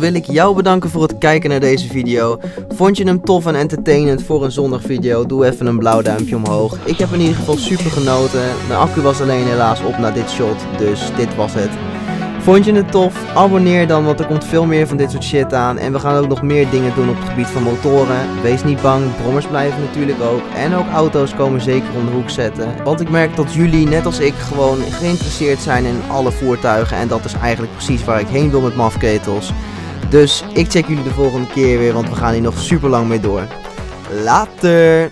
wil ik jou bedanken voor het kijken naar deze video. Vond je hem tof en entertainend voor een zondag video? Doe even een blauw duimpje omhoog. Ik heb in ieder geval super genoten. Mijn accu was alleen helaas op na dit shot, dus dit was het. Vond je het tof? Abonneer dan, want er komt veel meer van dit soort shit aan. En we gaan ook nog meer dingen doen op het gebied van motoren. Wees niet bang, brommers blijven natuurlijk ook. En ook auto's komen zeker om de hoek zetten. Want ik merk dat jullie, net als ik, gewoon geïnteresseerd zijn in alle voertuigen. En dat is eigenlijk precies waar ik heen wil met mafketels. Dus ik check jullie de volgende keer weer, want we gaan hier nog super lang mee door. Later!